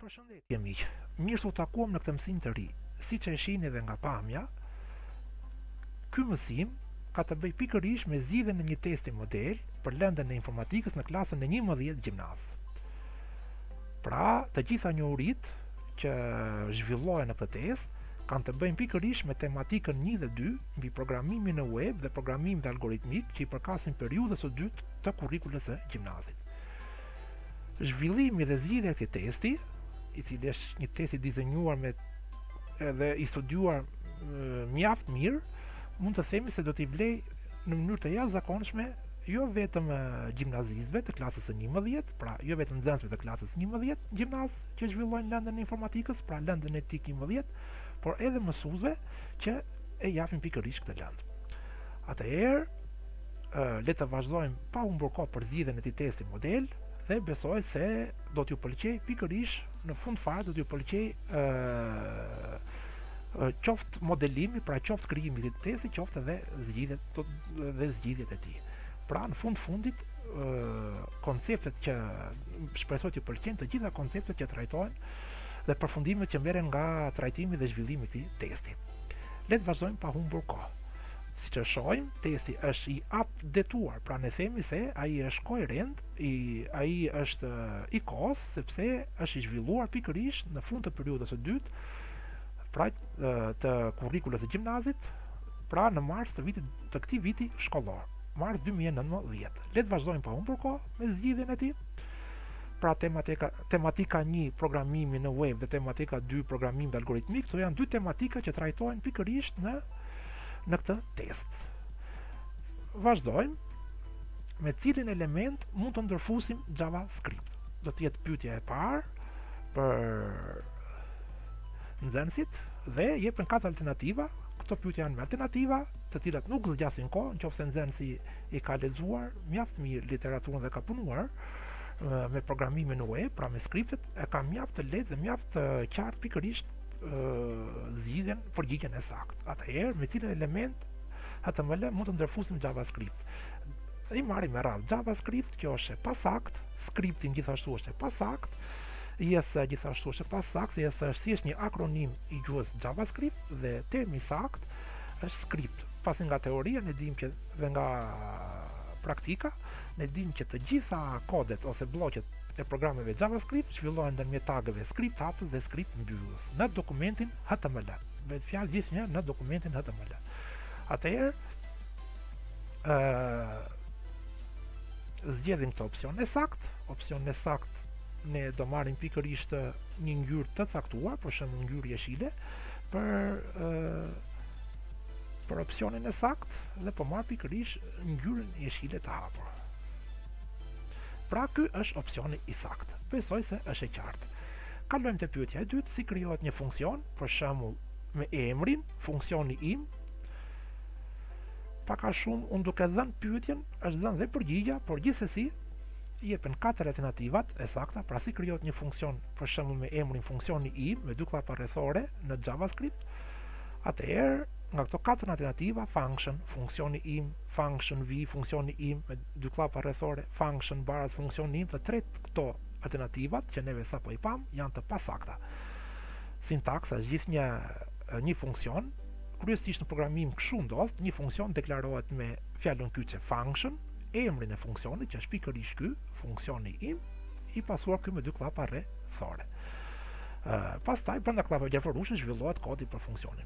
Përshëndetje miq, mirë se u takuam në këtë mësim të ri. Siç e shihni edhe nga pamja, ky mësim ka të bëjë pikërisht me zgjidhjen e një testi model për lëndën e informatikës në klasën e 11 gjimnaz. Pra, të gjitha njohuritë që zhvillohen në këtë test kanë të bëjnë pikërisht me tematikën 1 dhe 2 mbi programimin në web dhe programimin dhe algoritmikën që i përkasin periudhës së dytë të kurrikulës së gjimnazit. Zhvillimi dhe zgjidhja e këtij testi, i cili është një test i dizenjuar edhe i studiuar mjaft mirë, mund të themi se do t'i vlejë në mënyrë të jashtëzakonshme jo vetëm gjimnazistëve të klasës së 11, pra jo vetëm nxënësve të klasës 11 gjimnaz që zhvillojnë lëndën e informatikës, pra lëndën e tik 11, por edhe mësuesve që e japin pikërisht këtë lëndë. Atëherë, le të vazhdojmë pa humbur kohë për zgjidhjen e këtij testi model dhe besoj se do t'ju pëlqejë pikërisht në fund fare do t'ju pëlqejë ë qoftë modelimi, pra qoftë krijimi i tezës, qoftë edhe zgjidhjet dhe zgjidhjet e tij. Pra në fund fundit ë konceptet që shpresoj t'ju pëlqejnë të gjitha konceptet që trajtohen dhe përfundimet që merren nga trajtimi dhe zhvillimi i këtij testi. Le të vazhdojmë pa humbur kohë. Siç e shohim, testi është i updetuar, pra ne themi se ai është koherent, ai është i kohës sepse është i zhvilluar pikërisht në fund të periudhës së dytë, pra të kurrikulës së gjimnazit, pra në mars të vitit të këtij viti shkollor, mars 2019. Le të vazhdojmë pa humbur kohë me zgjidhjen e tij pra tematika, tematika një programimi në web dhe tematika dy programim dhe algoritmikë, këto janë dy tematika që trajtohen pikërisht në në këtë test. Vazhdojmë me cilin element mund të ndërfusim JavaScript. Do të jetë pyetja e parë për nxënësit dhe jepen katër alternativa. Këto pyetje janë me alternativa, të cilat nuk zgjasin kohë, në qoftë se nxënësi i ka lexuar mjaft mirë literaturën dhe ka punuar me programimin në web, pra me skriptet, e ka mjaft të lehtë dhe mjaft të qartë pikërisht zgjidhjen përgjigjen e saktë. Atëherë me cilin element HTML mund të ndërfusim JavaScript. I marrim me radhë JavaScript, kjo është e pasaktë, scripting gjithashtu është e pasaktë, JS gjithashtu është e pasaktë, JS është thjesht një akronim i gjuhës JavaScript dhe termi i saktë është script. Pasi nga teoria ne dimë që dhe nga praktika, ne dimë që të gjitha kodet ose blloket e programeve JavaScript zhvillohen ndërmjet tagëve script hapës dhe script mbyllës në dokumentin HTML. Bëhet fjalë gjithnjë në dokumentin HTML. Atëherë ë zgjedhim këtë opsion e sakt, opsionin e sakt ne do marrim pikërisht një ngjyrë të caktuar, për shembull ngjyrë jeshile për ë për opsionin e sakt dhe po marr pikërisht ngjyrën jeshile të hapur. Pra ky është opsioni i saktë. Besoj se është e qartë. Kalojmë te pyetja e dytë, si krijohet një funksion, për shembull me emrin, funksioni im, pak a shumë unë duke dhënë pyetjen, është dhënë dhe përgjigja, por gjithsesi jepen katër alternativat e sakta, pra si krijohet një funksion, për shembull me emrin funksioni im, me dy klapa rrethore në JavaScript, atëherë nga këto katër alternativa, function, funksioni im, function dy funksioni im me dy klapa rrethore function baraz funksioni im të tre këto alternativat që neve sapo i pam janë të pasakta sintaksa gjithnjë një funksion kryesisht në programim kështu ndodh, një funksion deklarohet me fjalën kyçe function, emrin e funksionit që është pikërisht ky, funksioni im, i pasuar këtu me dy klapa rrethore. Ë, pastaj brenda klapave gjarpërushe zhvillohet kodi për funksionin.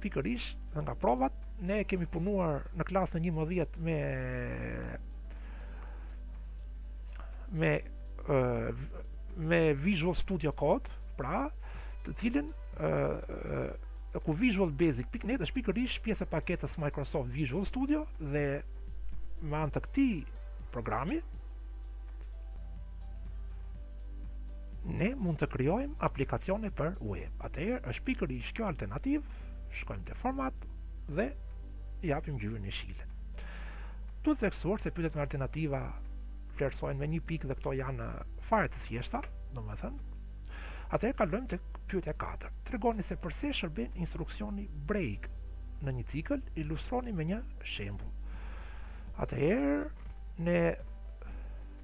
pikërisht dhe nga provat, ne kemi punuar në klasën 11 me me me Visual Studio Code, pra, të cilin ë ku Visual Basic pikë NET është pikërisht pjesë e paketës Microsoft Visual Studio dhe me anë të këtij programi ne mund të krijojmë aplikacione për web. Atëherë është pikërisht kjo alternativë, shkojmë te format dhe i japim ngjyrën jeshile. Duhet theksuar se pyetjet me alternativa vlerësohen me një pikë dhe këto janë fare të thjeshta, domethënë. Atëherë kalojmë tek pyetja 4. Tregoni se përse shërben instruksioni break në një cikël, ilustroni me një shembull. Atëherë ne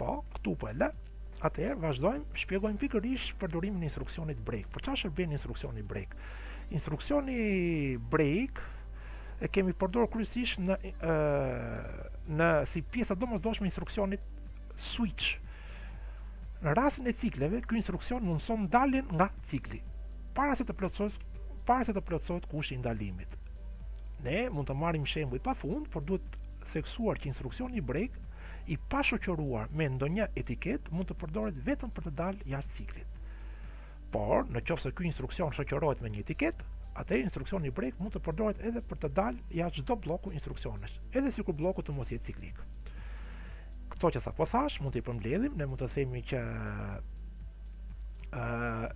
Po, këtu po e lë. Atëherë vazhdojmë, shpjegojmë pikërisht përdorimin e instruksionit break. Për çfarë shërben instruksioni break? Instruksioni break e kemi përdorur kryesisht në ë në si pjesë e domosdoshme e instruksionit switch. Në rastin e cikleve, ky instruksion mundëson daljen nga cikli para se të plotësohet para se të plotësohet kushti i ndalimit. Ne mund të marrim shembuj pa fund, por duhet theksuar që instruksioni break, i pashoqëruar me ndonjë etiketë, mund të përdoret vetëm për të dalë jashtë ciklit. Por, në qoftë se ky instruksion shoqërohet me një etiketë, atëherë instruksioni break mund të përdoret edhe për të dalë jashtë çdo bloku instruksionesh, edhe sikur bloku të mos jetë ciklik. Këto që sapo thashë mund t'i përmbledhim, ne mund të themi që ë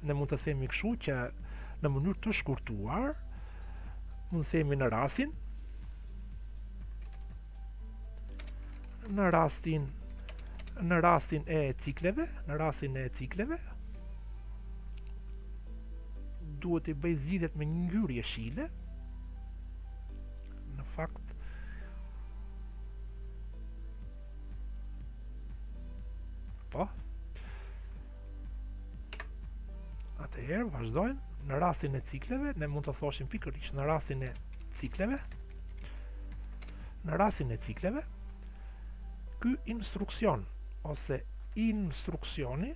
ne mund të themi kështu që në mënyrë të shkurtuar mund të themi në rastin në rastin në rastin e cikleve, në rastin e cikleve duhet t'i bëj zgjidhjet me një ngjyrë jeshile. Në fakt Po. Atëherë vazhdojmë në rastin e cikleve, ne mund të thoshim pikërisht në rastin e cikleve. Në rastin e cikleve, ky instruksion ose instruksioni,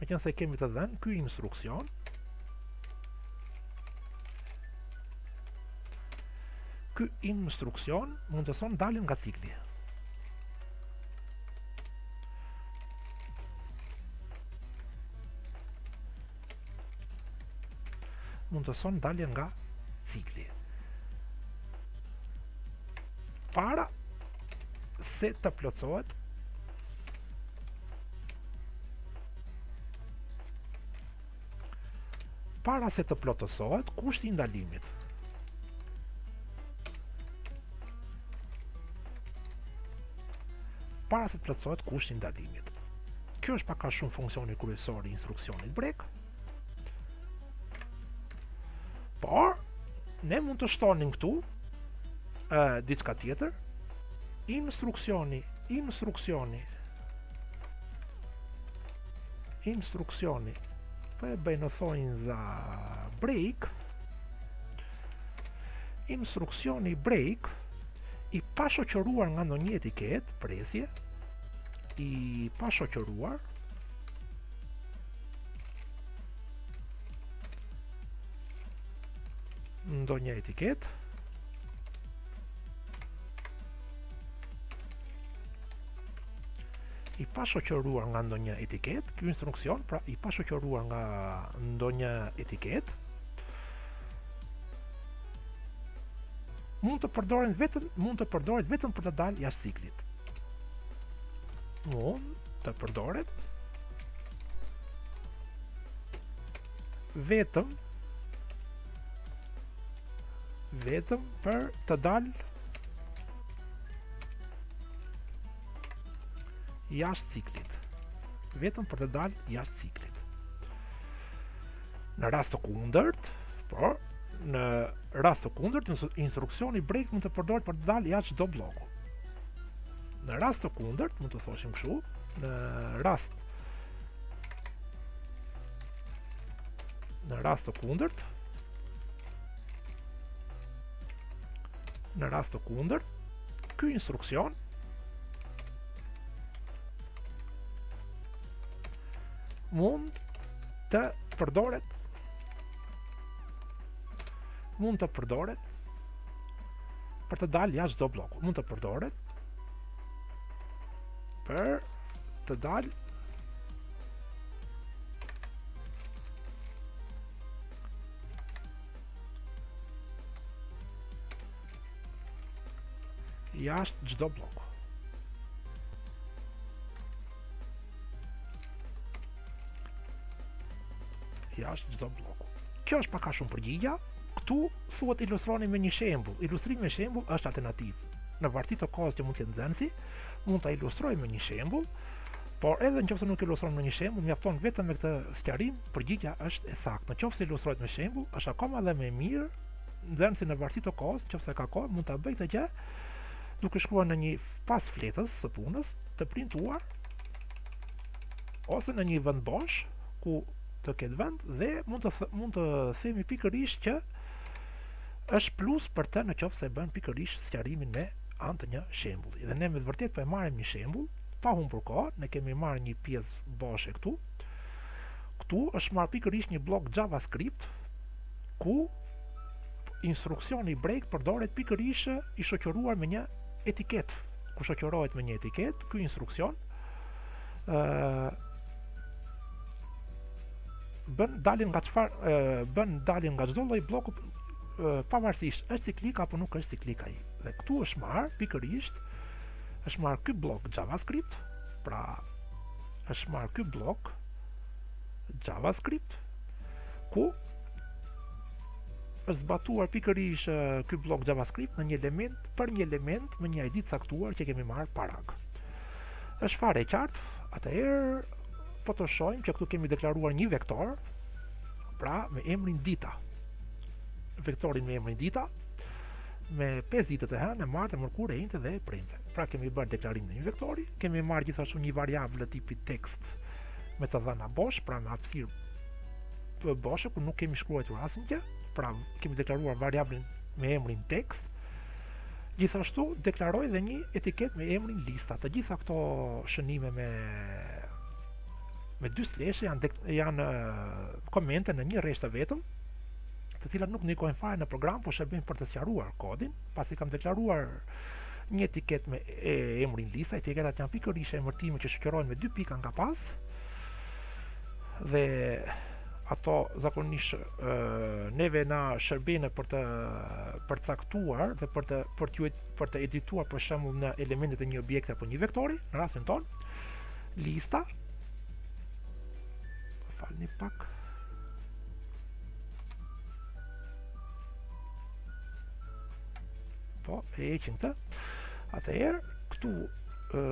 meqenëse kemi të dhënë, ky instruksion, ky instruksion mundëson daljen nga cikli. mundëson daljen nga cikli. Para se të plotësohet para se të plotësohet kushti i ndalimit. Para se të plotësohet kushti i ndalimit. Kjo është pak a shumë funksioni kryesor i instruksionit break. Por ne mund të shtonim këtu ë diçka tjetër. Instruksioni, instruksioni instruksioni po e bëj në thonjëza break instruksioni break i pashoqëruar nga ndonjë etiketë presje i pashoqëruar nga ndonjë etiketë i pashoqëruar nga ndonjë etiketë, ky instruksion, pra i pashoqëruar nga ndonjë etiketë, mund të përdoret vetëm mund të përdoret vetëm për të dalë jashtë ciklit. Mund të përdoret vetëm vetëm për të dalë jashtë ciklit. Vetëm për të dalë jashtë ciklit. Në rast të kundërt, pra në rast të kundërt, instruksioni break mund të përdoret për të dalë jashtë çdo blloku. Në rast të kundërt, mund të thoshim kështu, në rast në rast të kundërt në rast të kundërt ky instruksion mund të përdoret mund të përdoret për të dalë jashtë çdo blloku. Mund të përdoret për të dalë Jashtë çdo blloku Jashtë çdo blloku Kjo është pak a shumë përgjigja Këtu thuhet ilustroni me një shembull. Ilustrimi me shembull është alternativ. Në varësi të kohës që mund të ketë nxënësi, mund ta ilustrojë me një shembull, por edhe në qoftë se nuk ilustron me një shembull, mjafton vetëm me këtë sqarim, përgjigja është e saktë. Në qoftë se ilustrohet me shembull, është akoma edhe më mirë nxënësi në varësi të kohës, në qoftë se ka kohë, mund ta bëjë këtë gjë duke shkruar në një pas fletës së punës të printuar ose në një vend bosh ku të ketë vend dhe mund të mund të themi pikërisht që është plus për të në qoftë se bën pikërisht sqarimin me anë të një shembulli. Dhe ne me të vërtetë po e marrim një shembull, pa humbur kohë, ne kemi marrë një pjesë boshe këtu. Këtu është marrë pikërisht një bllok JavaScript ku Instruksioni break përdoret pikërisht i shoqëruar me një etiket. Kur shoqërohet me një etiket, ky instruksion ë bën daljen nga çfarë bën daljen nga çdo lloj blloku pavarësisht është ciklik apo nuk është ciklik ai. Dhe këtu është marr pikërisht është marr ky blok JavaScript, pra është marr ky blok JavaScript ku është zbatuar pikërisht ky blok JavaScript në një element për një element me një ID të caktuar që kemi marrë para pak. Është fare e qartë, atëherë po të shohim që këtu kemi deklaruar një vektor, pra me emrin dita. Vektorin me emrin dita me 5 ditët e hënë, martë, mërkurë, e enjte dhe e premte. Pra kemi bërë deklarimin e një vektori, kemi marrë gjithashtu një variabël të tipit text me të dhëna bosh, pra me hapësirë boshe ku nuk kemi shkruajtur asnjë, pra kemi deklaruar variablin me emrin text. Gjithashtu deklaroj dhe një etiket me emrin lista. Të gjitha këto shënime me me dy sleshe janë janë komente në një rresht të vetëm, të cilat nuk ndikojnë fare në program, por shërbejnë për të sqaruar kodin, pasi kam deklaruar një etiket me e, emrin lista, etiketat janë pikërisht emërtime që shoqërohen me dy pika nga pas, dhe ato zakonisht neve na shërbejnë për të përcaktuar dhe për të për të për të edituar për shembull në elementet e një objekti apo një vektori, në rastin ton, lista. Më falni pak. Po, e heqim këtë. Atëherë, këtu ë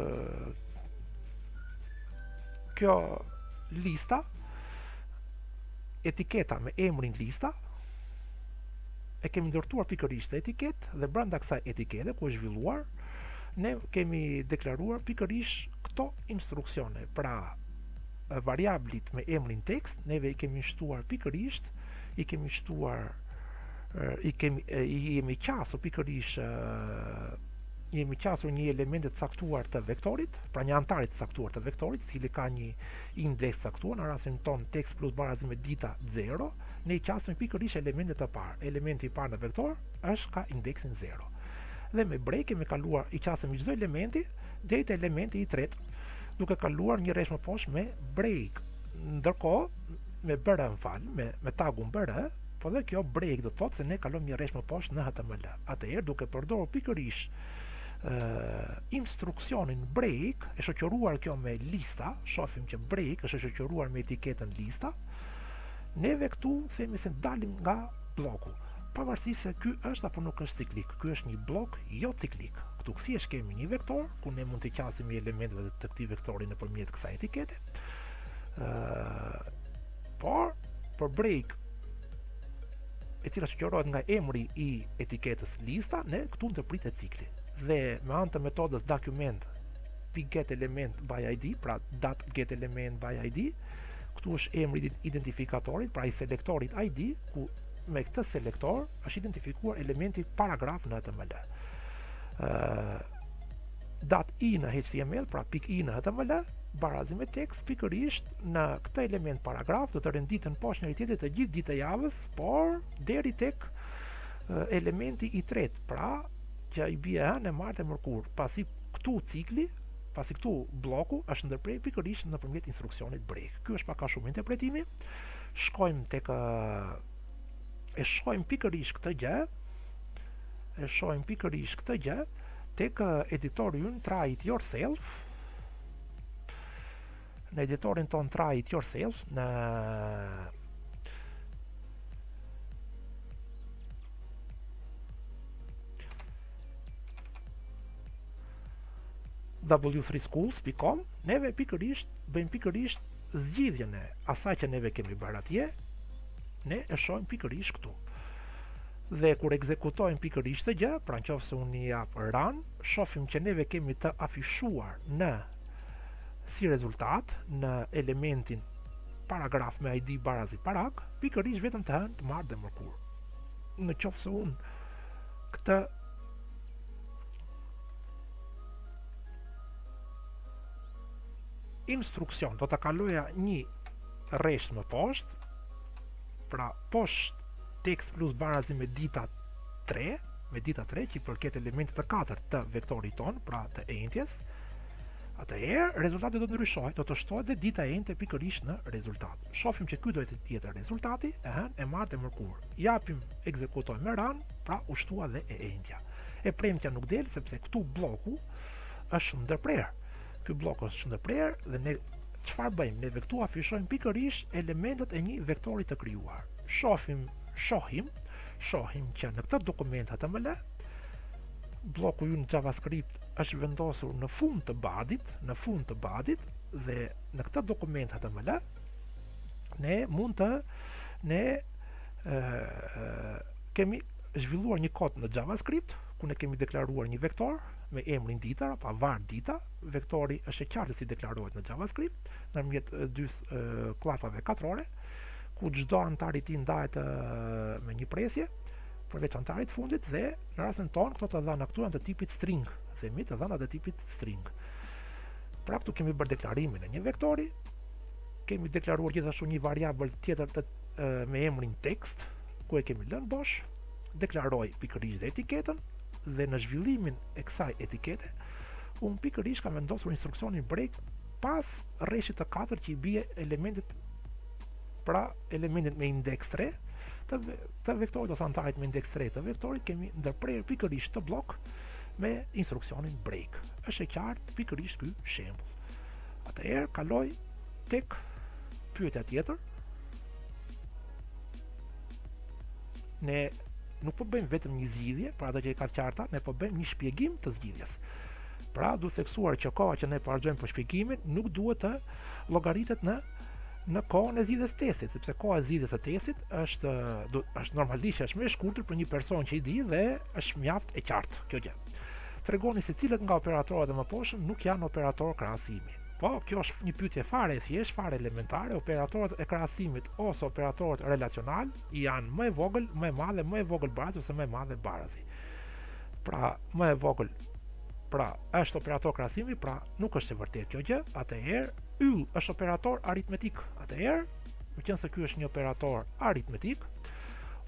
kjo lista etiketa me emrin lista e kemi ndërtuar pikërisht etiket dhe brenda kësaj etikete ku është zhvilluar ne kemi deklaruar pikërisht këto instruksione pra variablit me emrin text neve i kemi shtuar pikërisht i kemi shtuar i kemi i jemi qasur pikërisht jemi qasur një elementi të caktuar të vektorit, pra një anëtari të caktuar të vektorit, i cili ka një indeks të caktuar në rastin ton text plus barazi me dita 0, ne i qasemi pikërisht elementit të parë. Elementi i parë në vektor është ka indeksin 0. Dhe me break kemi kaluar i qasemi çdo elementi deri te elementi i tretë, duke kaluar një rresht më poshtë me break. Ndërkohë me BR më fal, me me tagun BR, po dhe kjo break do të thotë se ne kalojmë një rresht më poshtë në HTML. Atëherë, duke përdorur pikërisht instruksionin break, e shoqëruar kjo me lista, shofim që break është e shoqëruar me etiketën lista, neve këtu themi se dalim nga blloku, pavarësisht se ky është apo nuk është ciklik, ky është një bllok jo ciklik. Këtu thjesht kemi një vektor, ku ne mund t'i qasemi elementeve të këtij vektori nëpërmjet kësaj etikete, por për break e cila shoqërohet nga emri i etiketës lista, ne këtu ndërpritet cikli. Dhe me anë të metodës document get element by id, pra dat get element by id, këtu është emri i identifikatorit, pra i selektorit id, ku me këtë selektor është identifikuar elementi paragraf në HTML. Ëh, Dat inner HTML, pra pikë inner HTML, barazim me tekst, pikërisht në këtë element paragraf do të renditen poshtë njëra-tjetrës të gjithë ditët e javës, por deri tek elementi i tretë, pra që i bie e hënë e martë e mërkurë, pasi këtu cikli, pasi këtu blloku është ndërprerë pikërisht nëpërmjet instruksionit break. Ky është pak a shumë interpretimi, shkojmë tek... e shohim pikërisht këtë gjë, e shohim pikërisht këtë gjë, tek editori ynë Try It Yourself. Në editorin tonë Try It Yourself në w3schools.com neve pikërisht bëjmë pikërisht zgjidhjen e asaj që neve kemi bërë atje ne e shohim pikërisht këtu Dhe kur ekzekutojmë pikërisht këtë gjë, pra në qoftë se unë i jap run, shohim që neve kemi të afishuar në si rezultat në elementin paragraf me ID barazim parag, pikërisht vetëm të hënë, të martë dhe mërkurë. Në qoftë se unë këtë instruksion do ta kaloja një rresht më poshtë, pra poshtë Tekst plus barazim me dita 3, me dita 3 që i përket elementit të katërt të vektorit tonë, pra të enjtjes, atëherë rezultati do të ndryshojë, do të shtohet dhe dita e enjte pikërisht në rezultat. Shofim që ky do të jetë rezultati e hënë e martë e mërkurë. Japim ekzekutojmë run, pra u shtua dhe e enjtja. E premtja nuk del sepse këtu blloku është ndërprerë. Ky bllok është ndërprerë dhe ne çfarë bëjmë? Ne këtu afishojmë pikërisht elementët e një vektori të krijuar. Shohim, shohim, shohim që në këtë dokument HTML blloku ynë JavaScript është vendosur në fund të badit, në fund të badit dhe në këtë dokument HTML ne mund të ne kemi zhvilluar një kod në JavaScript ku ne kemi deklaruar një vektor me emrin dita apo var dita, vektori është e qartë si deklarohet në JavaScript nëpërmjet dy kllapave katrore, ku çdo anëtar i tij ndahet me një presje, përveç anëtarit fundit dhe në rastin tonë këto të dhëna këtu janë të tipit string, themi të dhëna të tipit string. Pra këtu kemi bërë deklarimin e një vektori, kemi deklaruar gjithashtu një variabël tjetër të, e, me emrin tekst, ku e kemi lënë bosh, deklaroj pikërisht dhe etiketën dhe në zhvillimin e kësaj etikete, unë pikërisht kam vendosur instruksionin break pas rreshtit të katërt që i bie elementit pra elementit me indeks 3 të, të vektorit ose antarit me indeks 3 të vektorit kemi ndërprerë pikërisht këtë bllok me instruksionin break është e qartë pikërisht ky shembull atëherë kaloj tek pyetja tjetër ne nuk po bëjmë vetëm një zgjidhje për atë që i ka të qarta ne po bëjmë një shpjegim të zgjidhjes Pra, duhet theksuar që koha që ne po harxhojmë për shpjegimin nuk duhet të llogaritet në në kohën e zgjidhjes së testit, sepse koha e zgjidhjes së testit është do është normalisht është më e shkurtër për një person që i di dhe është mjaft e qartë kjo gjë. Tregoni se cilët nga operatorët e mëposhtëm nuk janë operatorë krahasimi. Po, kjo është një pyetje fare e thjeshtë, fare elementare, operatorët e krahasimit ose operatorët relacionalë janë më e vogël, më e madhe, më e vogël barazi ose më e madhe barazi. Pra, më e vogël. Pra, është operator krahasimi, pra nuk është e vërtetë kjo gjë. Atëherë, yll është operator aritmetik. Atëherë, meqenëse ky është një operator aritmetik,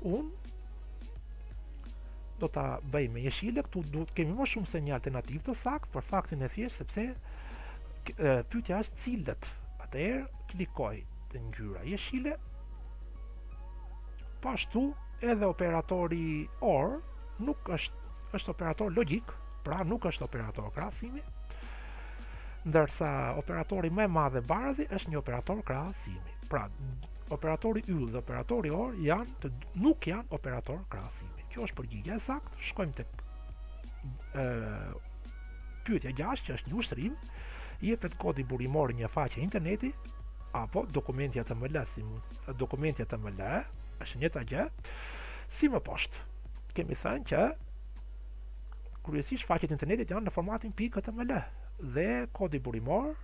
unë do ta bëj me jeshile, këtu do të kemi më shumë se një alternativë të saktë për faktin e thjeshtë sepse pyetja është cilët. Atëherë klikoj te ngjyra jeshile. Po ashtu Edhe operatori or nuk është është operator logjik, pra nuk është operator krahasimi, ndërsa operatori më e madhe barazi është një operator krahasimi. Pra, operatori yll dhe operatori or janë të, nuk janë operatorë krahasimi. Kjo është përgjigja e saktë. Shkojmë tek ë pyetja 6 që është një ushtrim, jepet kodi burimor i një faqe interneti apo dokumenti HTML si mund dokumenti HTML është njëjta gjë si më poshtë. Kemi thënë që kryesisht faqet internetit janë në formatin.html dhe kodi burimor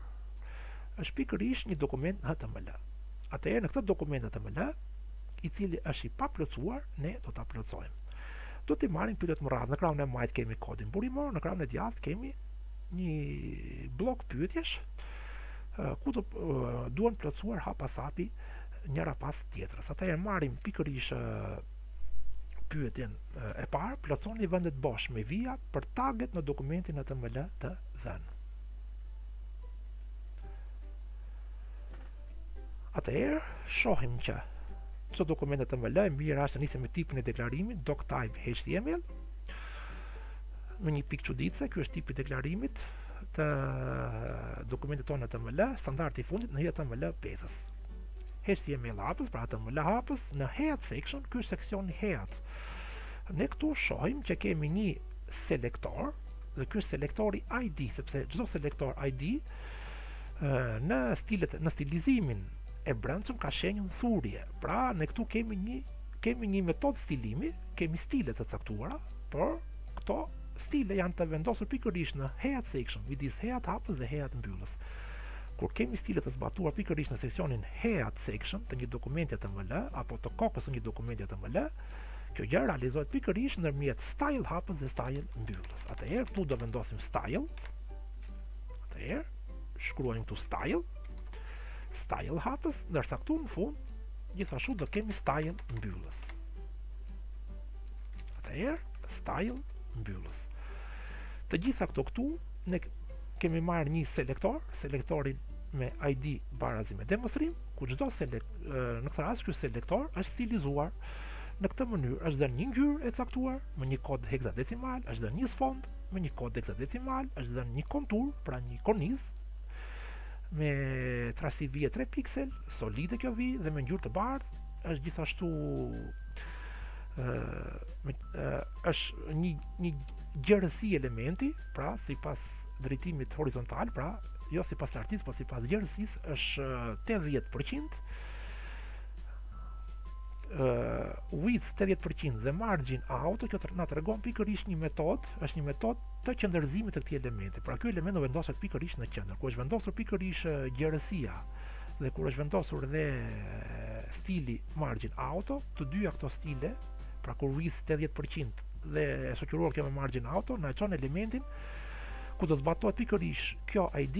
është pikërisht një dokument HTML. Atëherë në këtë dokument HTML, i cili është i paplotësuar, ne do ta plotësojmë. Do t'i marrim pyetjet me radhë. Në krahun e majtë kemi kodin burimor, në krahun e djathtë kemi një bllok pyetjesh ku duan plotësuar hap pas hapi njëra pas tjetrës. Atëherë marrim pikërisht pyetjen e parë, plotësoni vendet bosh me vija për taget në dokumentin HTML të dhënë. Atëherë shohim që çdo dokument HTML mirë është të niset me tipin e deklarimit doctype HTML Me një pikëçuditëse, ky është tipi i deklarimit të dokumentit tonë HTML, standardi i fundit në HTML 5-s. HTML hapës, pra HTML hapës, në head section, ky është seksioni head. Ne këtu shohim që kemi një selektor, dhe ky është selektori ID, sepse çdo selektor ID në stilet në stilizimin e brendshëm ka shenjën thurje. Pra ne këtu kemi një kemi një metodë stilimi, kemi stile të caktuara, Por, këto stile janë të vendosur pikërisht në head section, midis head hapës dhe head mbyllës. Kur kemi stile të zbatuar pikërisht në seksionin head section të një dokumenti HTML apo të kokës së një dokumenti HTML, kjo gjë realizohet pikërisht ndërmjet style hapës dhe style mbyllës. Atëherë këtu do vendosim style. Atëherë shkruajmë këtu style. Style hapës, ndërsa këtu në fund gjithashtu do kemi style mbyllës. Atëherë, style mbyllës. Të gjitha këto këtu ne kemi marrë një selektor, selektorin me ID barazi me demonstrim, ku çdo selek në këtë rast ky selektor është stilizuar në këtë mënyrë, është dhënë një ngjyrë e caktuar me një kod heksadecimal, është dhënë një sfond me një kod heksadecimal, është dhënë një kontur, pra një kornizë me trashësi vije 3 piksel, solide kjo vijë dhe me ngjyrë të bardhë, është gjithashtu është një një gjerësi elementi, pra sipas drejtimit horizontal, pra jo sipas lartësisë, por sipas gjerësisë është 80%. Uh, width 80% dhe margin auto që na tregon pikërisht një metodë, është një metodë të qendërzimit të këtij elementi. Pra ky element do vendoset pikërisht në qendër, ku është vendosur pikërisht gjerësia. Dhe kur është vendosur dhe stili margin auto, të dyja këto stile, pra kur width 80% dhe e shoqëruar kjo me margin auto, na çon elementin ku do të zbatohet pikërisht kjo ID,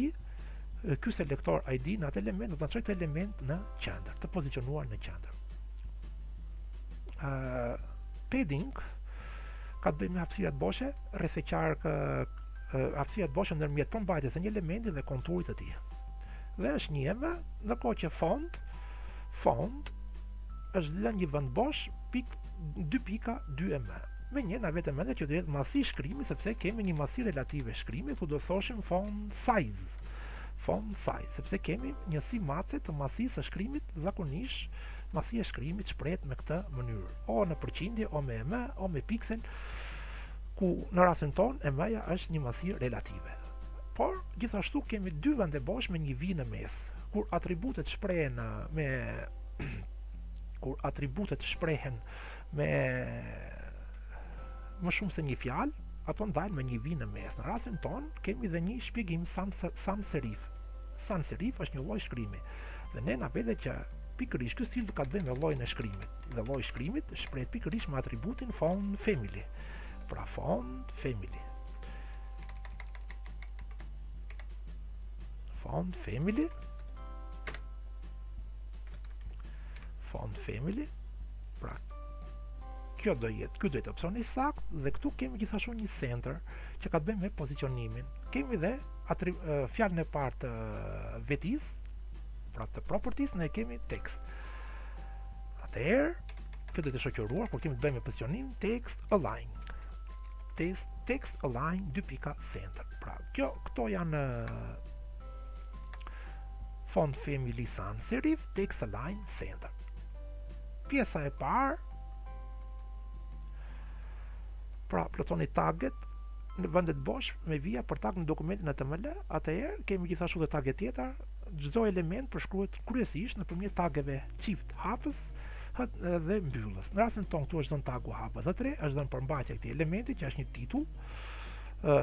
ky selektor ID në atë element do të çojë këtë element në qendër, të pozicionuar në qendër. Uh, padding ka të bëjë me hapësirat boshe, rreth e qark hapësirat boshe ndërmjet përmbajtjes së një elementi dhe konturit të tij. dhe është një em, ndërkohë që font, font, është lënë një vend bosh, pik, dy pika, dy em. Me një na vete mendja që do jetë madhësi shkrimi, sepse kemi një madhësi relative shkrimi, ku do thoshim font size, font size, sepse kemi njësi matëse të madhësisë së shkrimit zakonisht, madhësia e shkrimit shprehet me këtë mënyrë, o në përqindje, o me em, o me piksel, ku në rasin tonë em-ja është një madhësi relative. Por, gjithashtu kemi dy vende bosh me një vijë në mes. Kur atributet shprehen me kur atributet shprehen me më shumë se një fjalë, ato ndahen me një vijë në mes. Në rastin tonë kemi dhe një shpjegim sans sans serif. Sans serif është një lloj shkrimi. Dhe ne na vete që pikërisht ky stil ka të bëjë me llojin e shkrimit. Dhe lloji i shkrimit shprehet pikërisht me atributin font family. Pra font family. Font family. Font family. Pra, kjo do jetë, kjo do jetë opsioni i saktë, dhe këtu kemi gjithashtu një center që ka të bëjë me pozicionimin. Kemi dhe atri, uh, fjalën e parë të, uh, vetisë, pra të properties, ne kemi text. Atëherë, kjo do jetë e shoqëruar, kur kemi të bëjmë me pozicionim, text align. text text align 2 pika center pra kjo këto janë font family sans serif text align center pjesa e parë pra plotësoni taget në vendet bosh me vija për tag në dokumentin HTML, atëherë kemi gjithashtu dhe tage të tjera, çdo element përshkruhet kryesisht nëpërmjet tageve çift hapës dhe mbyllës. Në rastin tonë këtu është dhënë tagu hapës H3, është dhënë përmbajtja e këtij elementi që është një titull. ë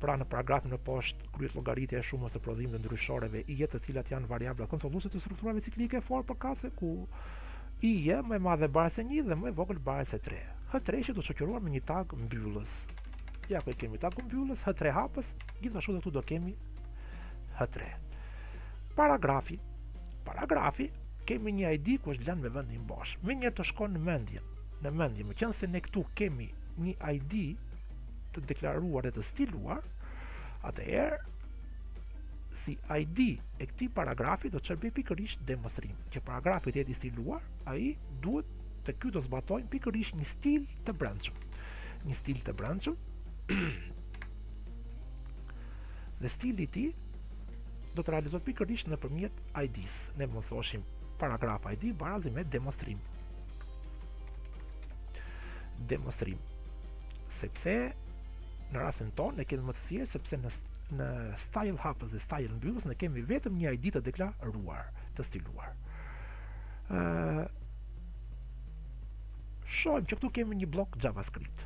pra në paragrafin më poshtë kryhet llogaritja e shumës të prodhimit të ndryshoreve i, j të cilat janë variabla kontrolluese të strukturave ciklike for përkatëse ku i është më e madhe baras me 1 dhe më e vogël baras me 3. H3 që do jetë shoqëruar me një tag mbyllës. Ja ku e kemi tagun mbyllës, H3 hapës, gjithashtu dhe këtu do kemi H3. Paragrafi Paragrafi, kemi një ID ku është lënë me vendin bosh. Menjëherë të shkon në mendjen, në mendje, meqënëse ne këtu kemi një ID të deklaruar dhe të stiluar, atëherë si ID e këtij paragrafi do të shërbejë pikërisht demonstrim. Që paragrafi të jetë i stiluar, ai duhet të ky do zbatojmë pikërisht një stil të brendshëm. Një stil të brendshëm. dhe stili i tij do të realizohet pikërisht nëpërmjet ID-së. Ne mund të thoshim paragraf ID barazi me demonstrim. Demonstrim. Sepse në rastin tonë e kemi më të thjeshtë sepse në në style hapës dhe style mbyllës ne kemi vetëm një ID të deklaruar, të stiluar. ë uh, Shohim që këtu kemi një bllok JavaScript.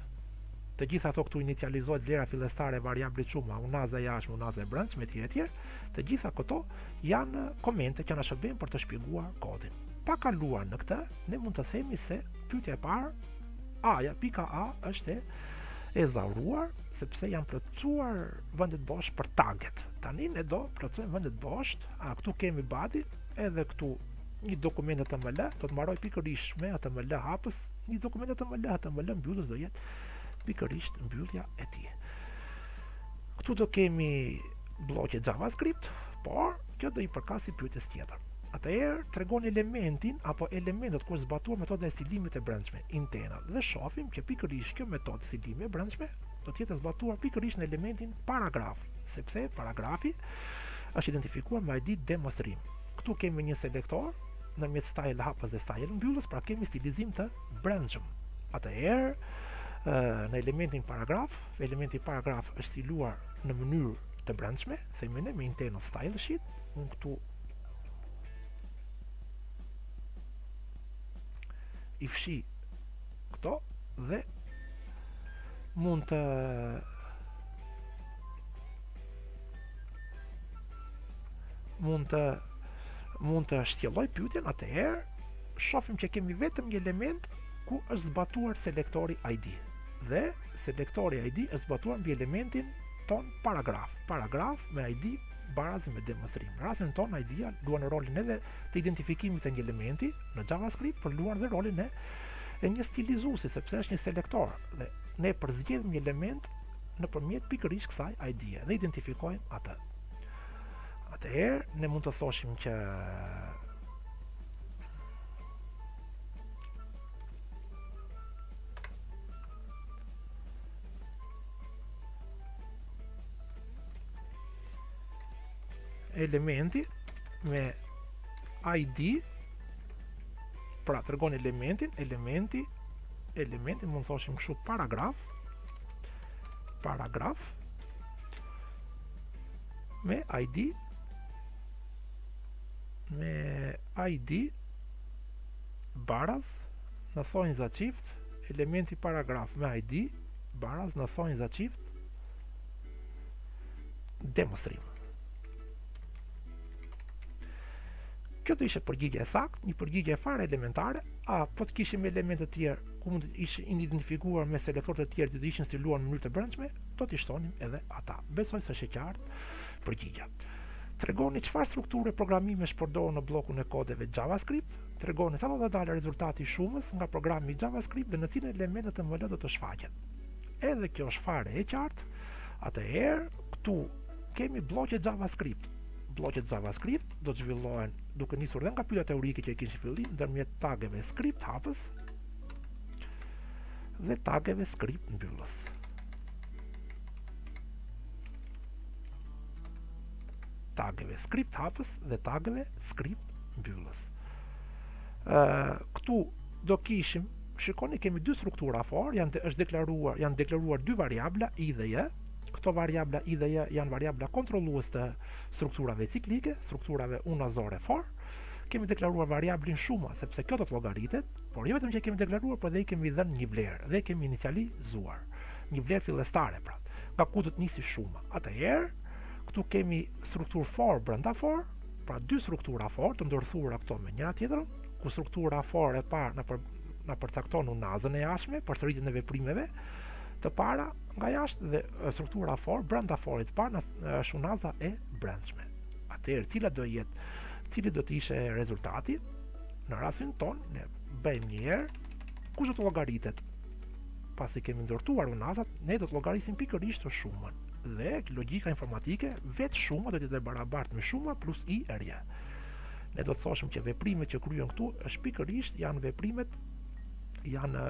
Të gjitha ato këtu inicializohet vlera fillestare e variablit shuma, unaza e jashtme, unaza e brendshme etj etj. Të gjitha këto janë komente që na shërbejnë për të shpjeguar kodin. Pa kaluar në këtë, ne mund të themi se pyetja e parë A-ja, pika A është ezauruar sepse janë plotësuar vendet bosh për taget. Tani ne do plotësojmë vendet bosh, a këtu kemi body, edhe këtu një dokument HTML, do të mbarojë pikërisht me HTML hapës Një dokument HTML, HTML mbyllës do jetë pikërisht mbyllja e tij. Këtu do kemi blloqe JavaScript, por kjo do i përkasë pyetjes tjetër. Atëherë tregoni elementin apo elementet ku është zbatuar metoda e stilimit e brendshme, internal, dhe shohim që pikërisht kjo metodë stilimi e brendshme do të jetë e zbatuar pikërisht në elementin paragraf, sepse paragrafi është identifikuar me ID demonstrim. Këtu kemi një selektor ndërmjet style hapës dhe style mbyllës, pra kemi stilizim të brendshëm. Atëherë, në elementin paragraf, elementi paragraf është stiluar në mënyrë të brendshme, themi ne me internal style sheet, unë këtu i fshij këto dhe mund të mund të mund të shtjelloj pyetjen atëherë shofim që kemi vetëm një element ku është zbatuar selektori ID dhe selektori ID është zbatuar mbi elementin tonë paragraf paragraf me ID barazi me demonstrim. Në rastin tonë ID-ja luan rolin edhe të identifikimit të një elementi në JavaScript, por luan dhe rolin e e një stilizuesi sepse është një selektor dhe ne përzgjedhim një element nëpërmjet pikërisht kësaj ID-je dhe identifikojmë atë. Atëherë, ne mund të thoshim që elementi me ID pra tregon elementin elementi elementi mund të thoshim kështu paragraf paragraf me ID me ID baraz në thonjëza çift elementi paragraf me ID baraz në thonjëza çift demonstrim kjo do ishte përgjigja e saktë një përgjigje e fare elementare apo të kishim elemente të tjerë ku mund të ishin identifikuar me selektorë të tjerë të ishin stiluar në mënyrë të brendshme do t'i shtonim edhe ata. Besoj se është e qartë përgjigja. Tregoni çfarë strukture programimi është përdorur në bllokun e kodeve JavaScript, tregoni sa do të dalë rezultati i shumës nga programi JavaScript dhe në cilin element HTML do të shfaqet. Edhe kjo është fare e qartë. Atëherë, këtu kemi blloqet JavaScript. Blloqet JavaScript do të zhvillohen duke nisur dhe nga pyetja teorike që e kishim në fillim ndërmjet tageve script hapës dhe tageve script mbyllës. tageve script hapës dhe tageve script mbyllës. Ë këtu do kishim shikoni kemi dy struktura for, janë të, është deklaruar, janë deklaruar dy variabla i dhe j. Këto variabla i dhe j janë variabla kontrollues të strukturave ciklike, strukturave unazore for. Kemi deklaruar variablin shuma sepse kjo do të llogaritet, Por jo vetëm që e kemi deklaruar, por dhe i kemi dhënë një vlerë dhe e kemi inicializuar. Një vlerë fillestare, pra. Nga ku do të nisi shuma. Atëherë, këtu kemi strukturë for, brenda for, pra dy struktura for të ndërthurura këto me njëra tjetrën, ku struktura for e parë na për na përcakton unazën e jashtme përsëritjen e veprimeve të para nga jashtë dhe struktura for brenda forit të parë është unaza e brendshme. Atëherë, cila do jetë, cili do të ishte rezultati? Në rastin tonë, ne bëjmë një herë, kush do të llogaritet? Pasi kemi ndërtuar unazat, ne do të llogarisim pikërisht të shumën. Dhe logjika informatike, vetë shuma do të jetë e barabartë me shuma plus i herë j. Ne do të thoshim që veprimet që kryen këtu është pikërisht janë veprimet janë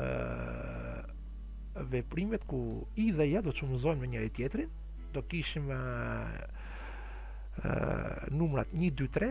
veprimet ku i dhe j do të shumëzojnë me njëri tjetrin, do kishim uh, numrat 1, 2, 3,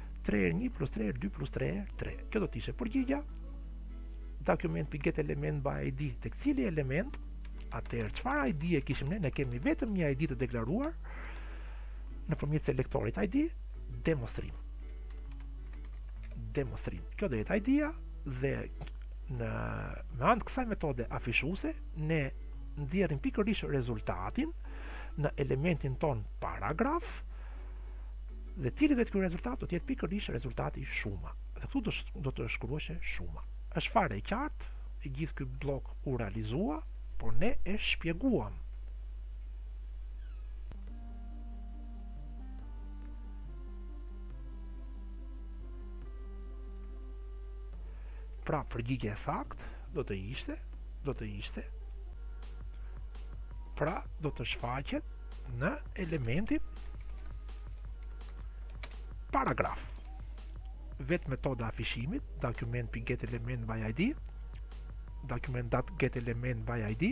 3 herë 1 plus 3 herë 2 plus 3 herë 3. Kjo do të ishte përgjigja. Document pikë get element by ID tek cili element atëherë çfarë ID e kishim ne? Ne kemi vetëm një ID të deklaruar nëpërmjet selektorit ID, demonstrim. Demonstrim. Kjo do jetë ID-ja dhe ne me anë të kësaj metode afishuese, ne nxjerrim pikërisht rezultatin në elementin tonë paragraf, Dhe cili do jetë ky rezultat? Do të jetë pikërisht rezultati shuma. Dhe këtu do, do të shkruheshe shuma. Është fare e qartë, i gjithë ky bllok u realizua, por ne e shpjeguam. Pra përgjigjja e saktë do të ishte, do të ishte pra do të shfaqet në elementin paragraf vetë metoda e afishimit document pikë get element by id document dot get element by id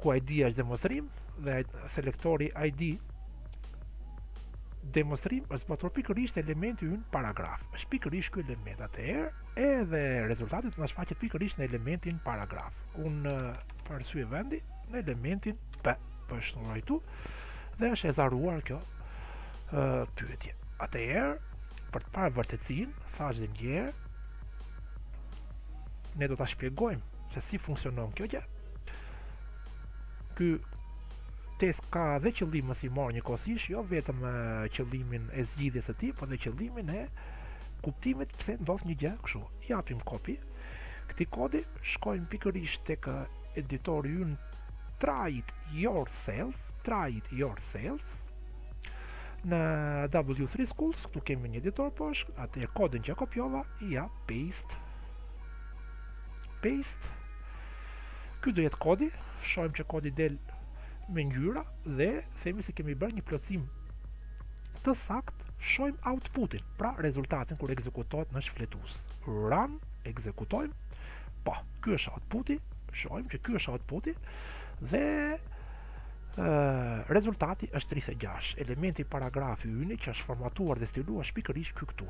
ku id është demonstrim dhe selektori id demonstrim është zbatur pikërisht elementi ynë paragraf është pikërisht ky element atëherë edhe rezultati na shfaqet pikërisht në elementin paragraf unë për arsye vendi në elementin P për është numërajtu dhe është ezauruar kjo pyetje. Atëherë, për të parë vërtetësinë, thashë dhe një herë, ne do ta shpjegojmë se si funksionon kjo gjë. Ky test ka dhe qëllim si marrje njohurish, jo vetëm qëllimin e zgjidhjes së tij, por po dhe qëllimin e kuptimit pse ndodh një gjë kështu. I japim copy këtij kodi, shkojmë pikërisht tek editori ynë Try it yourself, Try it yourself. Në W3 Schools këtu kemi një editor po është atë kodin që e kopjova, ja paste. Paste. Ky do jetë kodi, shohim që kodi del me ngjyra dhe themi se kemi bërë një plotësim të saktë, shohim outputin, pra rezultatin kur ekzekutohet në shfletues. Run, ekzekutojmë. Po, Ky është outputi, shohim që ky është outputi dhe rezultati është 36. Elementi paragrafi ynë që është formatuar dhe stiluar është pikërisht ky këtu.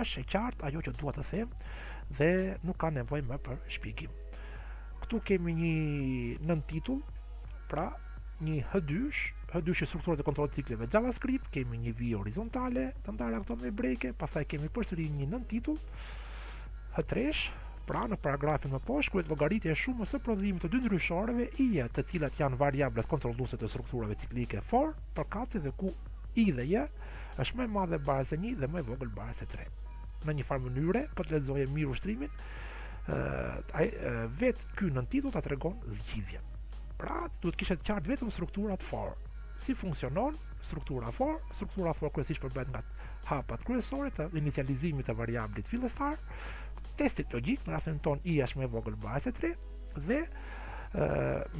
Është e qartë ajo që dua të them dhe nuk ka nevojë më për shpjegim. Këtu kemi një nëntitull, pra një H2, H2 që strukturat e kontrollit të cikleve JavaScript, kemi një vijë horizontale të ndara këto me breke, pastaj kemi përsëri një nëntitull H3 Pra, në paragrafin më poshtë kryhet llogaritja e shumës së prodhimit të dy ndryshoreve i, j, të cilat janë variablat kontrolluese të strukturave ciklike for, përkatëse dhe ku i dhe j është më e madhe baraz se një dhe më e vogël baraz se tre. Në një farë mënyre, po të lexoje mirë ushtrimin, ai vetë ky në titull ta tregon zgjidhjen. Pra, duhet të kishe të qartë vetëm strukturat for. Si funksionon struktura for? Struktura for kryesisht përbehet nga hapat kryesorë të inicializimit të variablit fillestar, testit logjik në rastin tonë i është më e vogël baraz se 3 dhe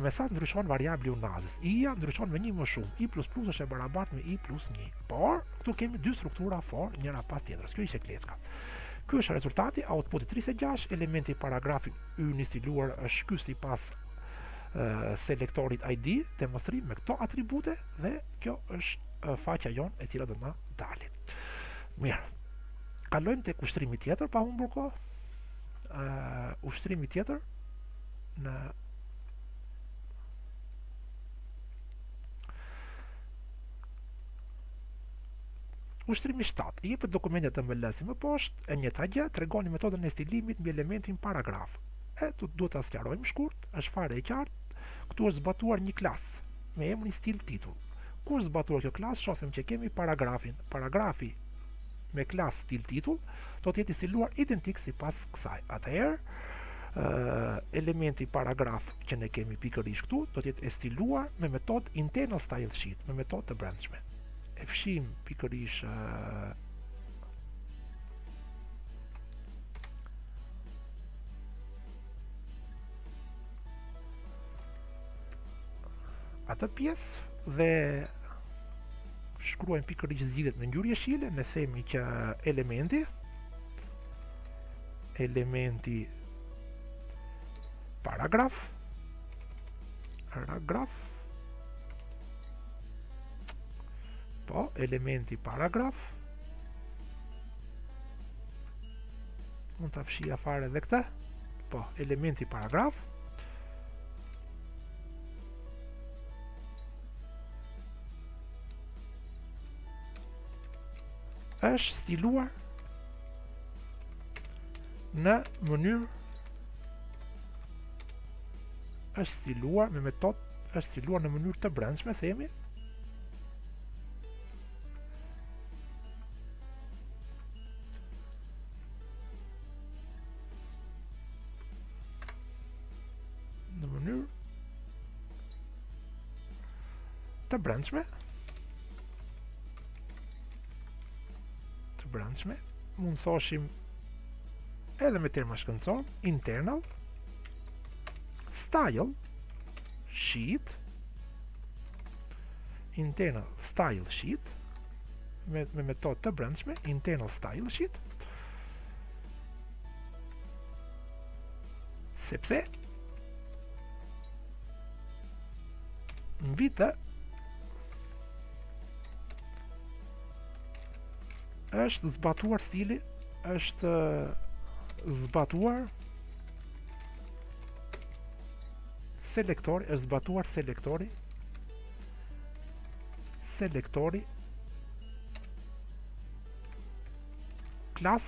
me sa ndryshon variabli i unazës. I-ja ndryshon me një më shumë. I plus plus është e barabartë me i plus një. Por, këtu kemi dy struktura for njëra pas tjetrës. Kjo ishte kleçka. Ky është rezultati, outputi 36, elementi paragrafi ynë i stiluar është ky sipas selektorit ID, teksti me këto atribute dhe kjo është faqja jonë e cila do na dali. Mirë. kalojmë tek ushtrimi tjetër pa humbur kohë. Ë uh, ushtrimi tjetër në Ushtrimi 7. Jepet dokumenti HTML si më poshtë, e njëjta gjë, tregoni metodën e stilimit mbi elementin paragraf. E duhet ta sqarojmë shkurt, është fare e qartë. Këtu është zbatuar një klasë me emrin stil titull. Ku është zbatuar kjo klasë, shohim që kemi paragrafin. Paragrafi me klasë stil titull, do të jetë i stiluar identik sipas kësaj. Atëherë, elementi paragraf që ne kemi pikërisht këtu, do të jetë e stiluar me metodë internal style sheet, me metodë të brendshme. E fshim pikërisht atë pjesë dhe shkruajmë pikërisht zgjidhjet me ngjyrë jeshile, ne themi që elementi elementi paragraf paragraf po elementi paragraf mund ta fshija fare dhe këtë po elementi paragraf është stiluar në mënyrë është stiluar me metodë është stiluar në mënyrë të brendshme themi Të brendshme Të brendshme mund të thoshim Edhe me terma shkencor Internal Style Sheet Internal Style Sheet Me, me metod të brendshme Internal Style Sheet Sepse Mbi të është zbatuar stili, është zbatuar selektori, është zbatuar selektori, selektori, klas,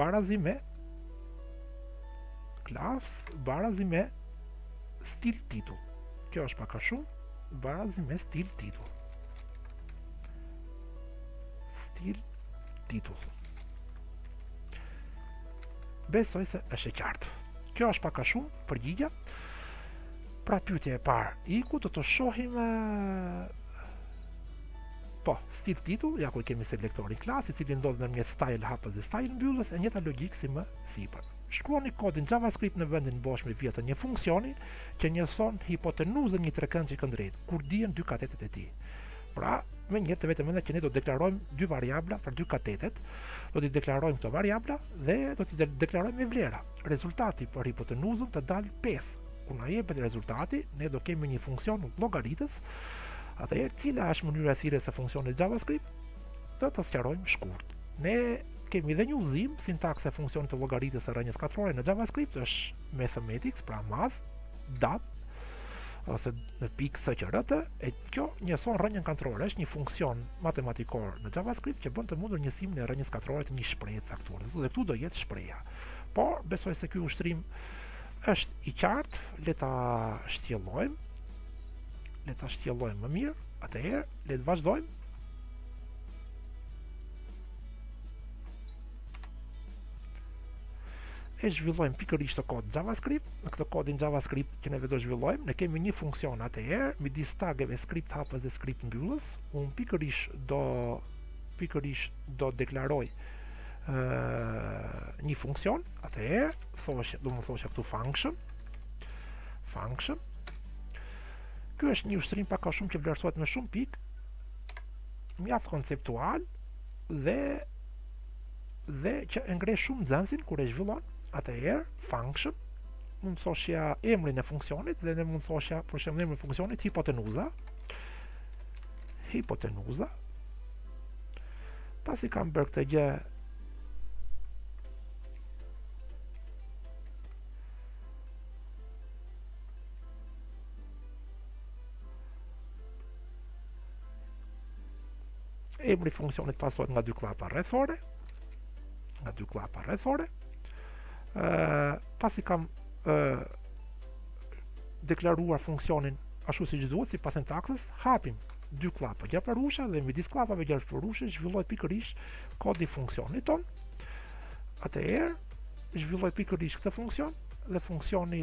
barazim me, Klas barazim me stil titull. Kjo është pak a shumë barazim me stil titull. Stil titull. Besoj se është e qartë. Kjo është pak a shumë përgjigja. Pra pyetja e parë, ku do të shohim Po, stil titull, ja ku kemi selektorin klasë, i cili ndodhet ndërmjet style hapës dhe style mbyllës, e njëta logjikë si më sipër. Shkruani kodin JavaScript në vendin bosh me vija të një funksioni që njehson hipotenuzën e një trekëndëshi kënddrejtë, kur dihen dy katetet e tij. Pra, menjëherë të vete mendja që ne do të deklarojmë dy variabla për dy katetet, do t'i deklarojmë këto variabla dhe do t'i deklarojmë me vlera. Rezultati për hipotenuzën të dalë 5. Kur na jepet rezultati, ne do kemi një funksion llogaritës, atëherë cila është mënyra e thirrjes së funksionit në JavaScript? Do ta sqarojmë shkurt. Ne kemi dhe një udhëzim, sintaksa e funksionit të llogaritjes së rrënjës katrore në JavaScript është mathematics, pra math, dot, ose në pikë sqrt, e kjo njehson rrënjën katrore, është një funksion matematikor në JavaScript që bën të mundur njehsimin e rrënjës katrore të një shprehje të caktuar, dhe këtu do jetë shprehja. Por, besoj se ky ushtrim është i qartë, le ta shtjellojmë, le ta shtjellojmë më mirë, atëherë, le të vazhdojmë, e zhvillojmë pikërisht te kodi JavaScript, në këtë kodin JavaScript që ne vetë do zhvillojmë, ne kemi një funksion atëherë midis tageve script hapës dhe script mbyllës, unë pikërisht do pikërisht do deklaroj ë një funksion, atëherë domethënë këtu function function Ky është një ushtrim pak a shumë që vlerësohet me shumë pikë, mjaft konceptual edhe që e ngre shumë nxënësin kur e zhvillon, atëherë function mund të thoshja emrin e funksionit dhe mund të thoshja për shembull emrin e funksionit hipotenuza hipotenuza pasi kam bërë këtë gjë Emri i funksionit pasohet nga dy kllapa rrethore, nga dy kllapa rrethore. Ë, pasi kam ë deklaruar funksionin ashtu siç duhet sipas sintaksës, hapim dy kllapa gjarpërushe dhe midis kllapave gjarpërushe zhvilloj pikërisht kodin e funksionit tonë. Atëherë zhvilloj pikërisht këtë funksion dhe funksioni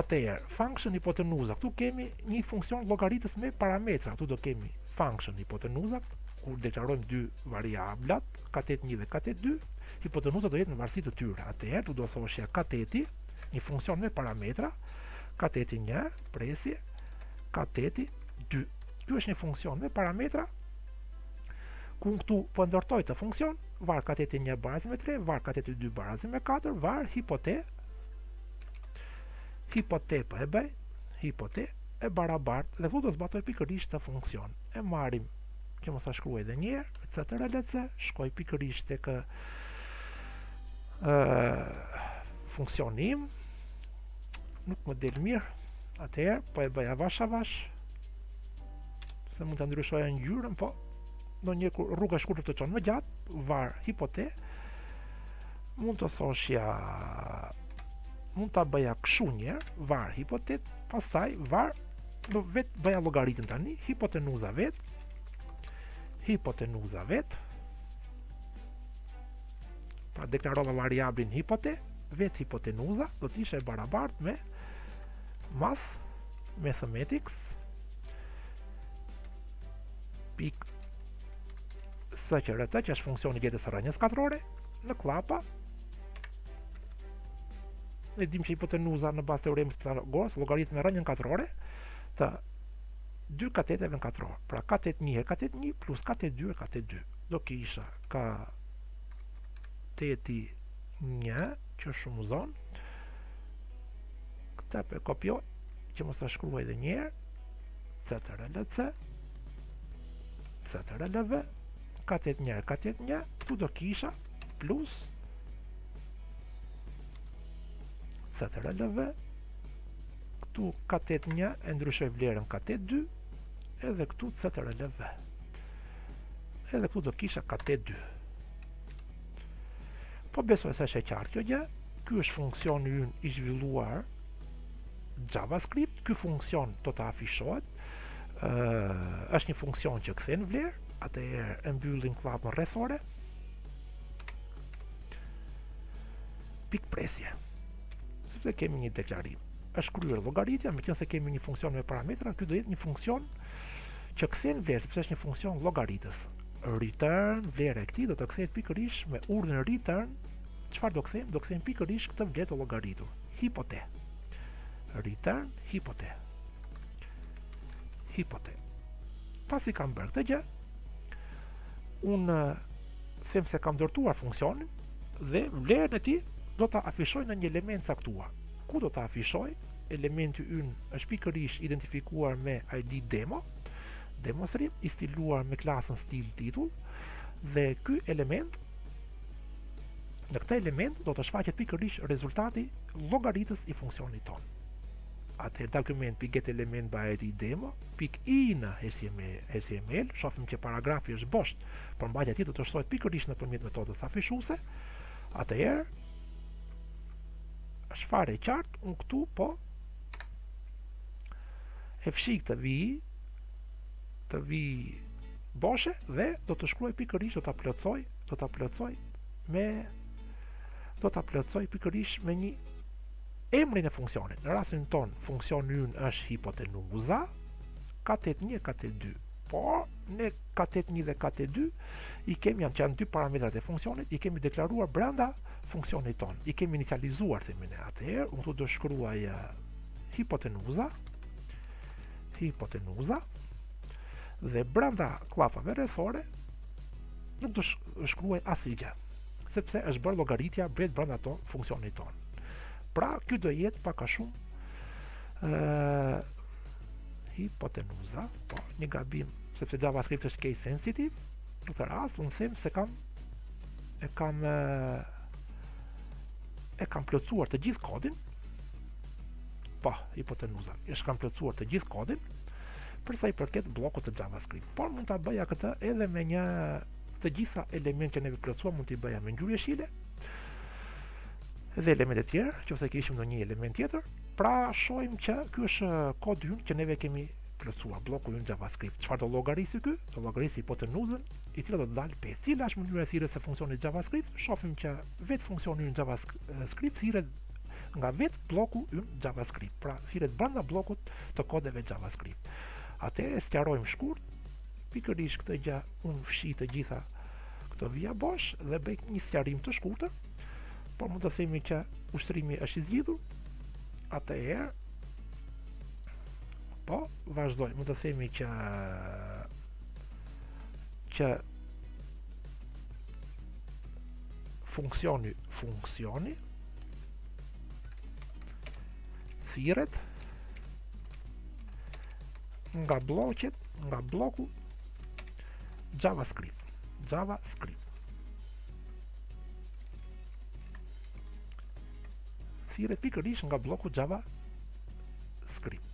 Atëherë, function hipotenuza, këtu kemi një funksion llogaritës me parametra, këtu do kemi function hipotenuza, ku deklarojmë dy variablat, katet 1 dhe katet 2, hipotenuza do jetë në varësi të tyre, atëherë këtu do thoshja kateti, një funksion me parametra, kateti 1, presje, kateti 2. Ky është një funksion me parametra, ku unë këtu po ndërtoj këtë funksion, var kateti 1 barazim me 3, var kateti 2 barazim me 4, var hipote Hipote po e bëj, hipote e barabartë dhe ku do zbatoj pikërisht këtë funksion. E marrim që mos ta shkruaj dhe njëherë, ctrl c, shkoj pikërisht tek funksioni im, nuk më del mirë, atëherë po e bëj avash avash, se mund ta ndryshoja ngjyrën, po, ndonjëherë rruga e shkurtër të çon më gjatë, var hipote, mund të thoshja mund ta bëja kështu njëherë var hipote, pastaj var do të bëja llogaritjen tani, hipotenuza vetë. Hipotenuza vetë. Pra deklarova variablin hipote, vetë hipotenuza do të ishte e barabartë me math mathematics pikë sqrt që është funksioni gjetjes së rrënjës katrore në kllapa ne dim që hipotenuza në bazë të teoremës së Pitagorës llogaritet me rrënjën katrore të dy kateteve në katror. Pra katet 1 herë katet 1 plus katet 2 herë katet 2. Do kisha kateti 1 që shumëzon. Këtë po e kopjoj që mos ta shkruaj dhe njëherë. Ctrl C. Ctrl V. katet një katet një këtu do kisha plus ctrlv këtu katet një e ndryshoj vlerën katet dy edhe këtu ctrlv edhe këtu do kisha katet dy po besoj se është e qartë kjo gjë ky është funksioni ynë i zhvilluar në JavaScript, ky funksion do të afishohet, është një funksion që kthen vlerë, atëherë e mbyllim kllapën rrethore pikëpresje sepse kemi një deklarim është kryer llogaritja meqenëse kemi një funksion me parametra ky do jetë një funksion që kthen vlerë sepse është një funksion llogaritës return vlera e këtij do të kthehet pikërisht me urdhrin return çfarë do kthejmë do kthejmë pikërisht këtë vlerë të llogaritur hipote return hipote hipote Pasi kam bërë këtë gjë, unë them se kam ndërtuar funksionin dhe vlerën e tij do ta afishoj në një element të caktuar. Ku do ta afishoj? Elementi ynë është pikërisht identifikuar me ID demo, demo themi i stiluar me klasën stil titull dhe ky element në këtë element do të shfaqet pikërisht rezultati llogaritës i funksionit tonë. Atëherë document pikë get element by ID demo Pikë innerHTML, shofim që paragrafi është bosh, përmbajtja e tij do të shtohet pikërisht nëpërmjet metodës afishuese, atëherë është fare e qartë, unë këtu po e fshij këtë vijë, këtë vijë boshe dhe do të shkruaj pikërisht do ta plotësoj, do ta plotësoj me do ta plotësoj pikërisht me një Emrin e funksionit, në rastin tonë funksioni ynë është hipotenuza, katet 1 e katet 2. Po, ne katet 1 dhe katet 2 i kemi janë që janë dy parametrat e funksionit, i kemi deklaruar brenda funksionit tonë. I kemi inicializuar themi ne atëherë, unë këtu do shkruaj uh, hipotenuza hipotenuza dhe brenda kllapave rrethore nuk do shkruaj asnjë gjë sepse është bërë llogaritja bret brenda ton funksionit tonë. Pra, ky do jetë pak a shumë ë hipotenuza, po, një gabim, sepse JavaScript është case sensitive, në këtë rast unë them se kam e kam e, e kam plotësuar të gjithë kodin. Po, hipotenuza, e kam plotësuar të gjithë kodin për sa i përket bllokut të JavaScript. Por mund ta bëja këtë edhe me një të gjitha elementët që ne plotësuam mund t'i bëja me ngjyrë jeshile, dhe elemente të tjera, që ose kishim ndonjë element tjetër, pra shohim që kjo është kodi ynë që neve kemi plotësuar, bloku ynë JavaScript. Çfarë do llogarisë kjo? Do llogarisë hipotenuzën, i cila do të dalë pesë. Cila është mënyra si thirret funksioni JavaScript? Shohim që vetë funksioni ynë JavaScript thirret nga vetë blloku ynë JavaScript, pra thirret brenda bllokut të kodeve JavaScript. Atëherë sqarojmë shkurt, pikërisht këtë gjë unë fshij të gjitha këto vija bosh dhe bëj një sqarim të shkurtër, por mund të themi që ushtrimi është i zgjidhur atëherë po vazhdoj mund të themi që që funksioni funksioni thirret nga blloqet nga blloku javascript javascript Thirret pikërisht nga blloku JavaScript.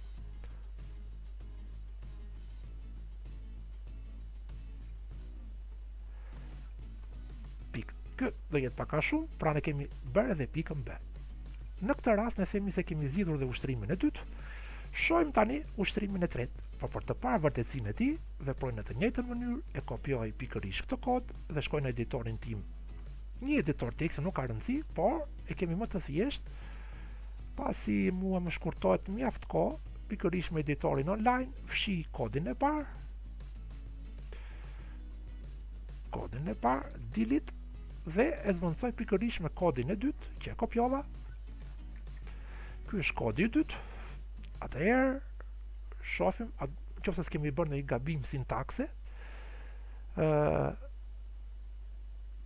Ky do jetë pak a shumë, pra ne kemi bërë edhe pikën B. Në këtë rast ne themi se kemi zgjidhur dhe ushtrimin e dytë. Shohim tani ushtrimin e tretë. Po për të parë vërtetësinë e tij, veproj në të njëjtën mënyrë, e kopjoj pikërisht këtë kod dhe shkoj në editorin tim. Një editor teksti nuk ka rëndësi, por e kemi më të thjeshtë, pasi mua më shkurtohet mjaft kohë, pikërisht me editorin online, fshij kodin e parë, kodin e parë, delete, dhe e zëvendësoj pikërisht me kodin e dytë, që e kopjova, ky është kodi i dytë, atëherë, shohim, a, në qoftë se s'kemi bërë ndonjë gabim sintakse,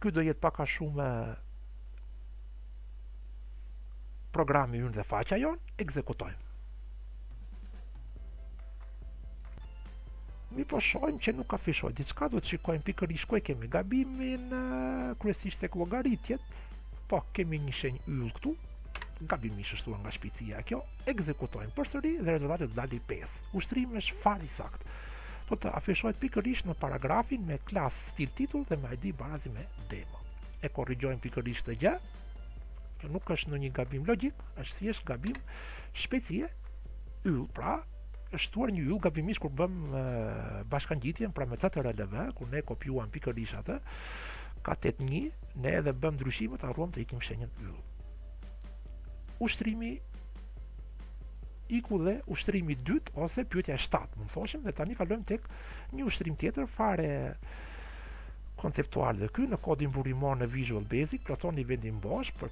Ky do jetë pak a shumë programi ynë dhe faqja jonë, ekzekutojmë. Mi po shohim që nuk ka afishuar diçka, do të shikojmë pikërisht ku e kemi gabimin, kryesisht tek llogaritjet, po kemi një shenjë yll këtu, gabimisht shtuar nga shpejtësia kjo, ekzekutojmë përsëri dhe rezultati do të dali pesë. Ushtrimi është fare i saktë. Do të afishohet pikërisht në paragrafin me klas stil titull dhe me ID barazim me demo. E korrigjojmë pikërisht këtë gjë. Kjo nuk është ndonjë gabim logjik, është thjesht gabim shpejtësie, yll, pra, është shtuar një yll gabimisht kur bëmë bashkëngjitjen, pra me CTRL V, kur ne kopjuam pikërisht atë, katet 1, ne edhe bëmë ndryshimet, harruam të hiqnim shenjën yll. ushtrimi iku dhe ushtrimi i dytë ose pyetja e shtatë, mund të thoshim dhe tani kalojmë tek një ushtrim tjetër fare konceptual dhe ky. Në kodin burimor në Visual Basic plotësoni vendin bosh. Pra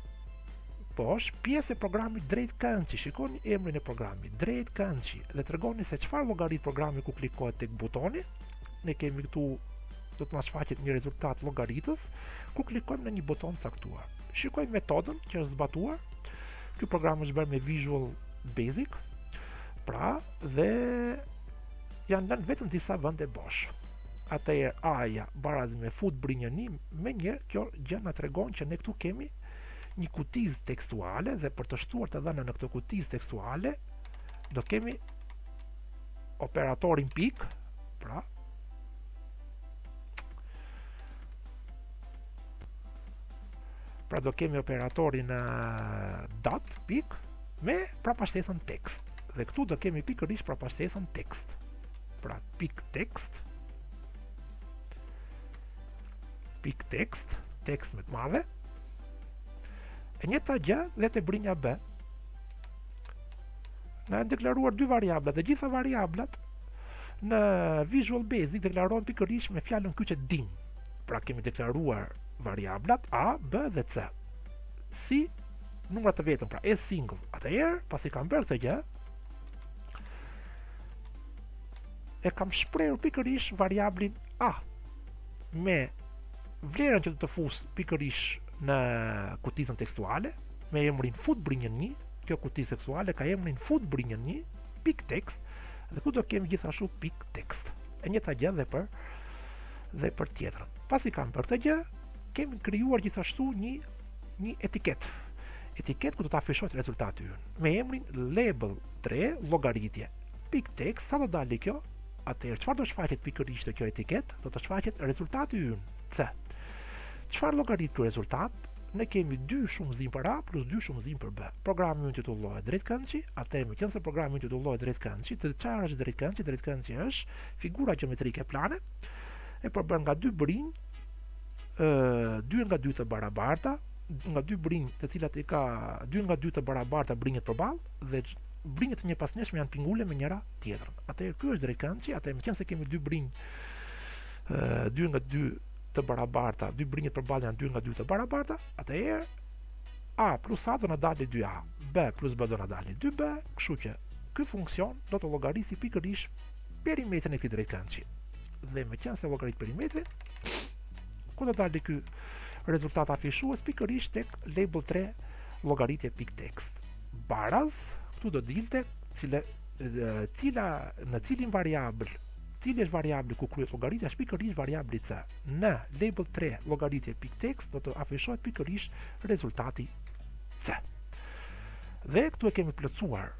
bosh pjesë e programit drejtkëndshi shikoni emrin e programit drejtkëndshi dhe tregoni se çfarë llogarit programi kur klikohet tek butoni ne kemi këtu do të na shfaqet një rezultat llogaritës kur klikojmë në një buton të caktuar shikojmë metodën që është zbatuar. Ky program është bërë me Visual Basic. Pra, dhe janë lënë vetëm disa vende bosh. Atëherë a-ja baraz me fut brinjën me një kjo gjë na tregon që ne këtu kemi një kutizë tekstuale dhe për të shtuar të dhëna në këtë kutizë tekstuale do kemi operatorin pikë, pra Pra do kemi operatorin dot pikë me prapashtesën text. Dhe këtu do kemi pikërisht prapashtesën text. Pra pikë text pikë text, text me T të madhe. E njëjta gjë dhe te brinja B. Janë deklaruar dy variabla dhe të gjitha variablat në Visual Basic deklarohen pikërisht me fjalën kyçe Dim. Pra kemi deklaruar variablat A, B dhe C. Si numra të vetëm, pra As Single. Atëherë, pasi kam bërë këtë gjë, e kam shprehur pikërisht variablin a me vlerën që do të fus pikërisht në kutizën tekstuale me emrin fut brinjën 1 kjo kutizë tekstuale ka emrin fut brinjën 1 pikë tekst dhe këtu do kemi gjithashtu pikë tekst e njëjta gjë dhe për dhe për tjetrën. Pasi kam bërë këtë gjë, kemi krijuar gjithashtu një një etiketë. Etiketë ku do të afishohet rezultati ynë me emrin label 3 llogaritje. Pikë tekst sa do dalë kjo? Atëherë çfarë do shfaqet pikërisht te kjo etiketë? Do të shfaqet rezultati ynë. C. Çfarë llogarit ky rezultat? Ne kemi dy shumëzim për A plus dy shumëzim për B. Programi ynë titullohet drejtkëndshi, atëherë më qenë se programi ynë titullohet drejtkëndshi, çfarë është drejtkëndshi? Drejtkëndshi është Figura gjeometrike plane e përbërë nga dy brinjë dy nga dy të barabarta, nga dy brinjë të cilat i ka dy nga dy të barabarta brinjët përballë dhe brinjët e njëpasnjëshme janë pingule me njëra tjetrën. Atëherë ky është drejtkëndshi, atëherë meqenëse kemi dy brinjë dy nga dy të barabarta, dy brinjët përballë janë dy nga dy të barabarta, atëherë a plus a do na dalë 2a, b plus b do na dalë 2b, kështu që ky funksion do të llogarisë pikërisht perimetrin e këtij drejtkëndëshi. Dhe meqenëse llogarit perimetrin, ku do dalë ky rezultat afishues pikërisht tek label 3 llogaritje pikë text. Baraz, këtu do dilte cila cila në cilin variabël cili është variabli ku kryhet llogaritja është pikërisht variabli C. Në label 3 llogaritje pikë text do të afishohet pikërisht rezultati C. Dhe këtu e kemi plotësuar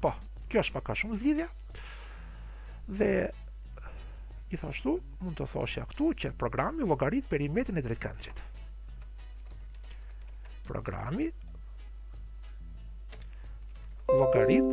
Po, kjo është pak a shumë zgjidhja. Dhe gjithashtu mund të thosha këtu që programi llogarit perimetrin e drejtkëndëshit. Programi llogarit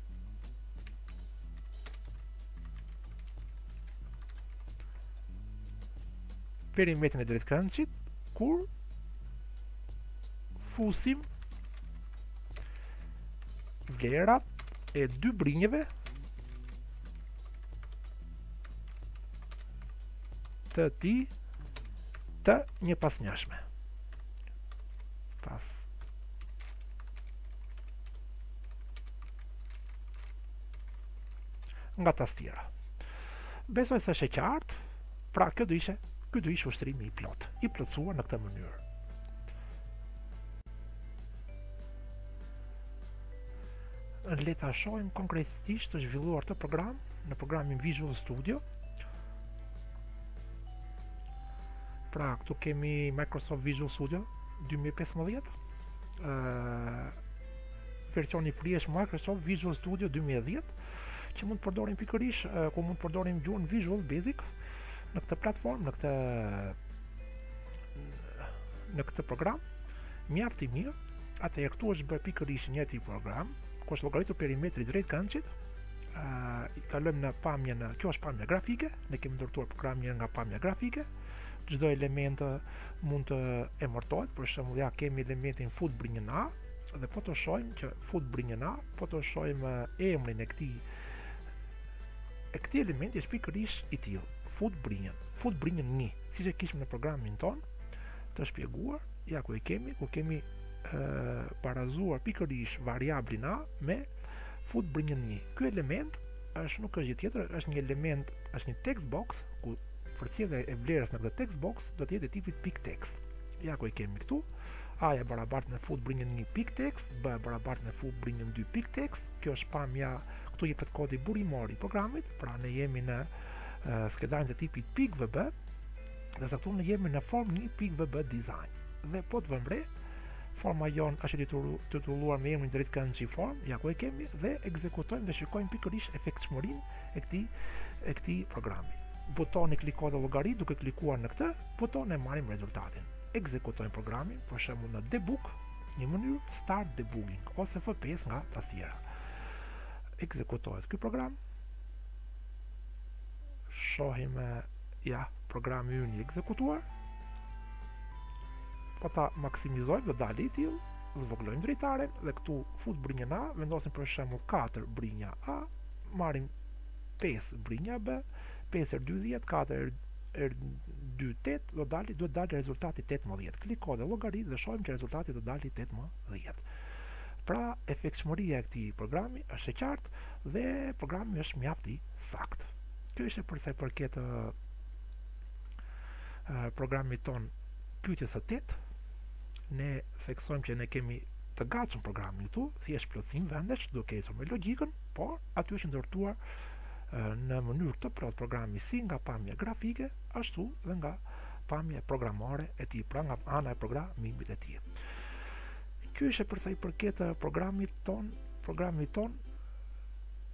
perimetrin e drejtkëndëshit kur fusim vlerat e dy brinjëve të tij të njëpasnjëshme. Pas nga tastiera. Besoj se është e qartë, pra kjo do ishte, ky do ishte ushtrimi i plotë, i plotësuar në këtë mënyrë. Le ta shohim konkretisht të zhvilluar këtë program në programin Visual Studio. Pra, këtu kemi Microsoft Visual Studio 2015. Ëh, versioni free i Microsoft Visual Studio 2010 që mund të përdorim pikërisht ku mund të përdorim gjuhën Visual Basic në këtë platformë, në këtë në këtë program mjaft i mirë. Atëherë këtu është bërë pikërisht një tip program ku është llogaritur perimetri i drejtkëndëshit. ë uh, kalojmë në pamjen, kjo është pamja grafike, ne kemi ndërtuar programin nga pamja grafike. çdo element mund të emërtohet, për shembull ja kemi elementin fut brinjën a dhe po të shohim që fut brinjën a, po të shohim emrin e këtij e këtij elementi është pikërisht i tillë, fut brinjën, fut brinjën 1, siç e kishim në programin tonë të shpjeguar, ja ku e kemi, ku kemi e, barazuar pikërisht variablin a me fut brinjën 1. Ky element është nuk është gjë tjetër, është një element, është një text box ku Përcjellja e vlerës në këtë text box do të jetë e tipit pikë text. Ja ku e kemi këtu. A e barabart me fut brinjën një pikë text, B e barabart me fut brinjën dy pikë text. Kjo është pamja këtu jepet kodi burimor i programit, pra ne jemi në uh, skedarin të tipit pikë VB, ndërsa këtu ne jemi në form një pikë VB design. Dhe po të vëmë re, forma jonë është titulluar me emrin drejtkëndësh form, ja ku e kemi, dhe ekzekutojmë dhe shikojmë pikërisht efektshmërinë e këtij e këtij programi. Butoni kliko dhe llogarit duke klikuar në këtë buton ne marrim rezultatin. Ekzekutojmë programin, për shembull në debug, një mënyrë start debugging ose F5 nga tastiera. Ekzekutohet ky program. Shohim ja programi ynë i ekzekutuar. Po ta maksimizojmë do dalë i tillë, zvogëlojmë dritaren dhe këtu fut brinjën A, vendosim për shembull 4 brinja A, marrim 5 brinja B, 5 herë 2 10, 4 herë 2 8 do dalë do të dalë rezultati 18. Kliko dhe llogarit dhe shohim që rezultati do të dalë 18. Pra, efektshmëria e këtij programi është e qartë dhe programi është mjaft i saktë. Kjo ishte për sa i përket programit tonë pyetjes së 8. Ne theksojmë që ne kemi të gatshëm programin këtu, thjesht plotësim vendesh, duke ecur me logjikën. Por, aty është ndërtuar në mënyrë të plotë programi si nga pamja grafike, ashtu dhe nga pamja e programore e tij, pra nga ana e programimit e tij. Kjo ishte për sa i përket programit tonë, programit tonë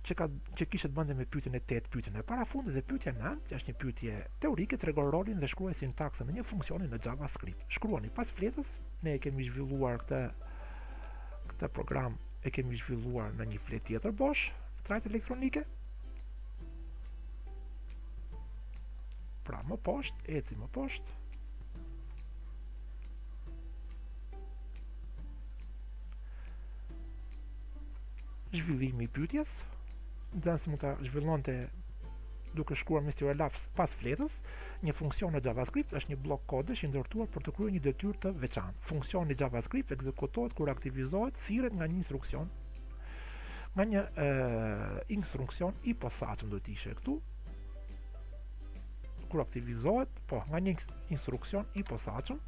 që ka që kishte të bënte me pyetjen e 8, pyetjen e parafundit dhe pyetja 9, që është një pyetje teorike, trego rolin dhe shkruaj sintaksën e një funksioni në JavaScript. Shkruani pas fletës, ne e kemi zhvilluar këtë këtë program e kemi zhvilluar në një fletë tjetër bosh, trajtë elektronike. Pra më poshtë, eci më poshtë. Zhvillimi i pytjes nëntë, nxënësi mund ta zhvillonte duke shkruar me stilolaps pas fletës, Një funksion në JavaScript është një bllok kodesh i ndërtuar për të kryer një detyrë të veçantë. Funksioni i JavaScript ekzekutohet kur aktivizohet, thirret nga një instruksion, nga një e, instruksion i posaçëm do të ishte këtu, kur aktivizohet, po, nga një instruksion i posaçëm,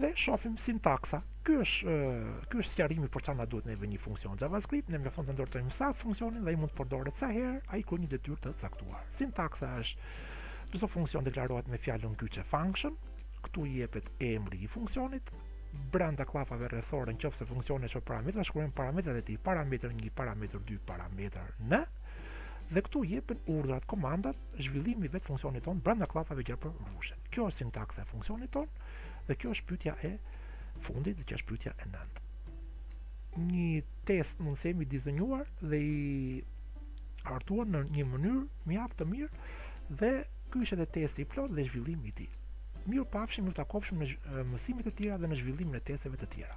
Dhe shofim sintaksa. Ky është ky është sqarimi për çfarë na duhet neve një funksion JavaScript, ne mjafton të ndërtojmë saktë funksionin dhe ai mund të përdoret sa herë ai kryen një detyrë të caktuar. Sintaksa është çdo funksion deklarohet me fjalën kyçe function, këtu i jepet emri i funksionit, brenda kllapave rrethore në qoftë se funksioni është parametra, shkruajmë parametrat e tij, parametër 1, parametër 2, parametër n, dhe këtu jepen urdhrat, komandat, zhvillimi i vetë funksionit tonë brenda kllapave gjarpërushe. Kjo është sintaksa e funksionit tonë dhe kjo është pyetja e fundit dhe kjo është pyetja e nëntë. Një test mund të themi i dizenjuar dhe i hartuar në një mënyrë mjaft të mirë dhe ky është edhe testi i plotë dhe zhvillimi i tij. Mirupafshim, mirë u takofshim në mësimet e tjera dhe në zhvillimin e testeve të tjera.